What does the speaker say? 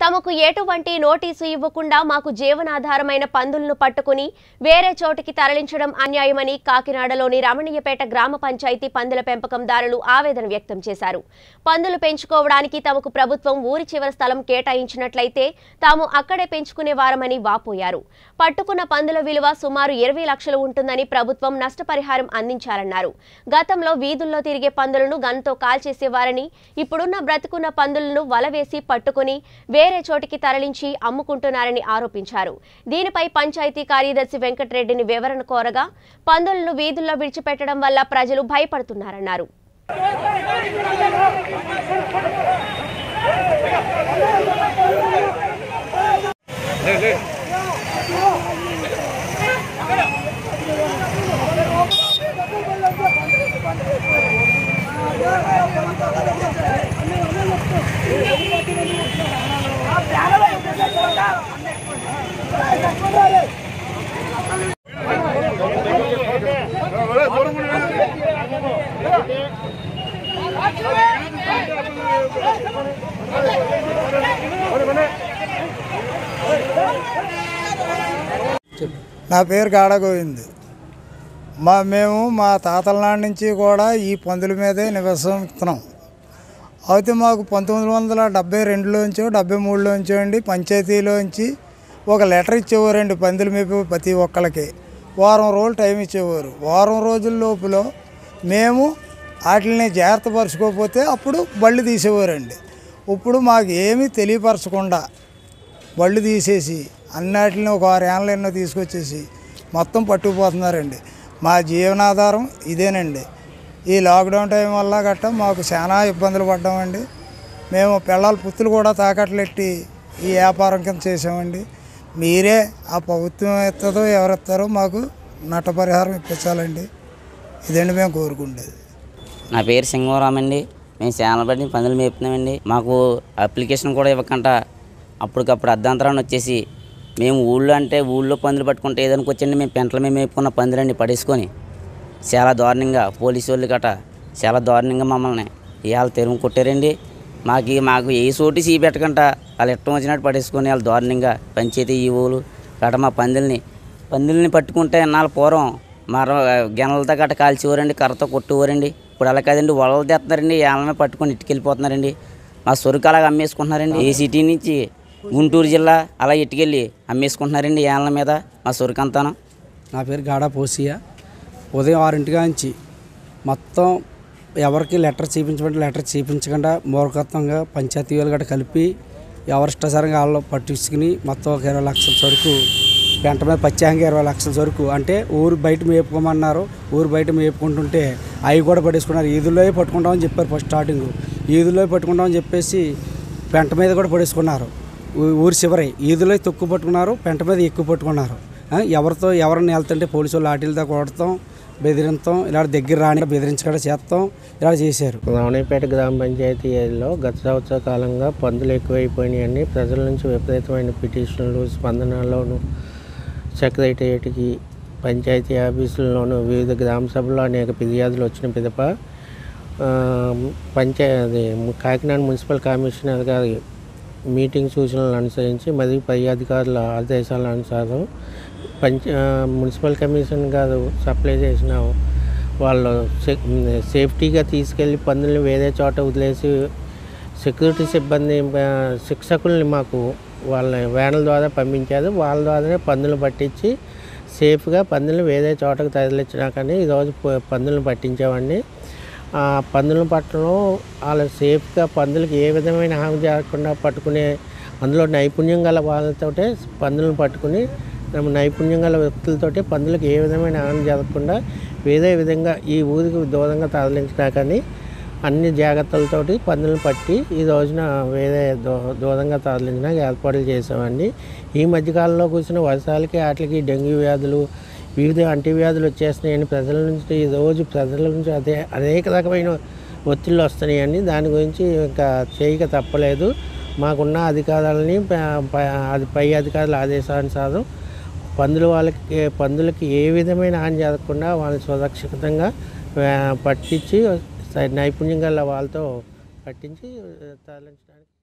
తమకు ఎటువంటి నోటీసు ఇవ్వకుండా మాకు జీవనాధారమైన పందులను పట్టుకుని వేరే చోటికి తరలించడం అన్యాయమని కాకినాడలోని రమణీయపేట గ్రామ పంచాయతీ పందుల పెంపకందారులు ఆవేదన వ్యక్తం చేశారు. పందులు పెంచుకోవడానికి తమకు ప్రభుత్వం ఊరి చివరి స్థలం కేటాయించినట్లయితే తాము అక్కడే పెంచుకునే వారమని వాపోయారు. పట్టుకున్న పందుల విలువ సుమారు ఇరవై లక్షలు ఉంటుందని ప్రభుత్వం నష్టపరిహారం అందించాలన్నారు. గతంలో వీధుల్లో తిరిగే పందులను గన్తో కాల్చేసేవారని ఇప్పుడున్న బ్రతుకున్న పందులను వలవేసి పట్టుకుని వేరే వేరే చోటికి తరలించి అమ్ముకుంటున్నారని ఆరోపించారు. దీనిపై పంచాయతీ కార్యదర్శి వెంకటరెడ్డిని వివరణ కోరగా పందులను వీధుల్లో విడిచిపెట్టడం వల్ల ప్రజలు భయపడుతున్నారన్నారు. నా పేరు గాడగోవింద్. మా మేము మా తాతల నాటి నుంచి కూడా ఈ పందుల మీదే నివసిస్తున్నాం. అయితే మాకు పంతొమ్మిది వందల డెబ్బై రెండులోంచో డెబ్బై మూడులోంచో అండి పంచాయతీలోంచి ఒక లెటర్ ఇచ్చేవారండి పందులు మీద ప్రతి ఒక్కరికి వారం రోజులు టైం ఇచ్చేవారు. వారం రోజుల లోపల మేము వాటిని జాగ్రత్త పరచుకోకపోతే అప్పుడు బళ్ళు తీసేవారండి. ఇప్పుడు మాకు ఏమీ తెలియపరచకుండా బళ్ళు తీసేసి అన్నిటిని ఒక ఆరు ఏళ్ళ ఎన్నో తీసుకొచ్చేసి మొత్తం పట్టుకుపోతున్నారండి. మా జీవనాధారం ఇదేనండి. ఈ లాక్డౌన్ టైం వల్ల గట్ట మాకు చాలా ఇబ్బందులు పడ్డామండి. మేము పిల్లల పుత్తులు కూడా తాకట్లెట్టి ఈ వ్యాపారం కింద చేసామండి మీరే ఆ ప్రభుత్వం ఇస్తుందో ఎవరిస్తారో మాకు నట్టపరిహారం ఇప్పించాలండి. ఇదండి మేము కోరుకుండేది. నా పేరు సింగవరామ్ అండి. మేము చాలా బట్టి పనులు మేపుతున్నామండి. మాకు అప్లికేషన్ కూడా ఇవ్వకుండా అప్పటికప్పుడు అర్ధాంతరాన్ని వచ్చేసి మేము ఊళ్ళో అంటే ఊళ్ళో పందులు పట్టుకుంటే ఏదైనా మేము పెంటల మేము మేపుకున్న పందులన్నీ పడేసుకొని చాలా దారుణంగా పోలీసు వాళ్ళు గట చాలా దారుణంగా మమ్మల్ని ఇవాళ తెరుము కొట్టారండి. మాకు మాకు ఏ చోటు సీ పెట్టకుండా వాళ్ళు ఇష్టం వచ్చినట్టు పడేసుకొని వాళ్ళు దారుణంగా పంచాయతీ ఈవోలు గట మా పందుల్ని పందుల్ని పట్టుకుంటే ఇన్నాళ్ళ పూర్వం మర గెనలతో గట కాల్చేవారండి కర్రతో కొట్టేవారండి. ఇప్పుడు అలా కాదండి వలలు తెస్తున్నారండి ఏళ్ళమే పట్టుకొని ఇటుకెళ్ళిపోతున్నారండి. మా సొరుకు అలాగ అమ్మేసుకుంటున్నారండి. ఏ సిటీ నుంచి గుంటూరు జిల్లా అలా ఇటుకెళ్ళి అమ్మేసుకుంటున్నారండి ఏళ్ళ మీద మా సొరుకు నా పేరు గాడా పోసియా ఉదయం ఆరింటిగా నుంచి మొత్తం ఎవరికి లెటర్ చూపించమంటే లెటర్ చూపించకుండా మూర్ఖత్వంగా పంచాయతీ వాళ్ళు గట్రా కలిపి ఎవరి ఇష్టాసారంగా వాళ్ళు పట్టించుకుని మొత్తం ఒక ఇరవై లక్షల వరకు పెంట మీద పచ్చాంగా ఇరవై లక్షల వరకు అంటే ఊరు బయట మేపుకోమన్నారు ఊరు బయట మేపుకుంటుంటే అవి కూడా పడేసుకున్నారు. ఈదుల్లో పట్టుకుంటామని చెప్పారు ఫస్ట్ స్టార్టింగ్. ఈదుల్లో పట్టుకుంటామని చెప్పేసి పెంట మీద కూడా పడేసుకున్నారు. ఊరి చివరి ఈదులో తొక్కు పట్టుకున్నారు పెంట మీద ఎక్కువ పట్టుకున్నారు. ఎవరితో ఎవరిని వెళ్తుంటే పోలీసు వాళ్ళు లాఠీలతో కొడతాం బెదిరింతాం ఇలా దగ్గర రాని బెదిరించడం చేస్తాం ఇలా చేశారు. రావణపేట గ్రామ పంచాయతీలో గత సంవత్సర కాలంగా పందులు ఎక్కువైపోయినాయని ప్రజల నుంచి విపరీతమైన పిటిషన్లు స్పందనలోను సెక్రటేరియట్కి పంచాయతీ ఆఫీసుల్లోనూ వివిధ గ్రామ సభల్లో అనేక ఫిర్యాదులు వచ్చిన పిదప పంచాయతీ కాకినాడ మున్సిపల్ కమిషనర్ గారి మీటింగ్ సూచనలను అనుసరించి మరియు పై అధికారుల ఆదేశాల అనుసారం పంచ మున్సిపల్ కమిషన్ గారు సప్లై చేసిన వాళ్ళు సేఫ్టీగా తీసుకెళ్ళి పందుల్ని వేరే చోట వదిలేసి సెక్యూరిటీ సిబ్బంది శిక్షకుల్ని మాకు వాళ్ళ వ్యాన్ల ద్వారా పంపించారు. వాళ్ళ ద్వారానే పందులు పట్టించి సేఫ్గా పందులు వేరే చోటకు తరలించినా కానీ ఈరోజు పందులను పట్టించామండి పందులను పట్టడం వాళ్ళ సేఫ్గా పందులకు ఏ విధమైన హాని జరగకుండా పట్టుకునే అందులో నైపుణ్యం గల వాళ్ళతోటే పందులను పట్టుకుని నైపుణ్యం గల వ్యక్తులతోటి పందులకు ఏ విధమైన హాని జరగకుండా వేరే విధంగా ఈ ఊరికి దూరంగా తరలించినా కానీ అన్ని జాగ్రత్తలతోటి పందులను పట్టి ఈ రోజున వేరే దూ దూరంగా తరలించడానికి ఏర్పాట్లు చేసామండి ఈ మధ్యకాలంలో కూర్చున్న వర్షాలకి వాటికి డెంగ్యూ వ్యాధులు వివిధ అంటువ్యాధులు వచ్చేస్తున్నాయని ప్రజల నుంచి ఈ రోజు ప్రజల నుంచి అదే అనేక రకమైన ఒత్తిళ్ళు వస్తున్నాయని దాని గురించి ఇంకా చేయక తప్పలేదు. మాకున్న అధికారాలని అది పై అధికారుల ఆదేశానుసారం పందుల వాళ్ళకి పందులకి ఏ విధమైన హాని జరగకుండా వాళ్ళని సురక్షితంగా పట్టించి నైపుణ్యం గల వాళ్ళతో పట్టించి తరలించడానికి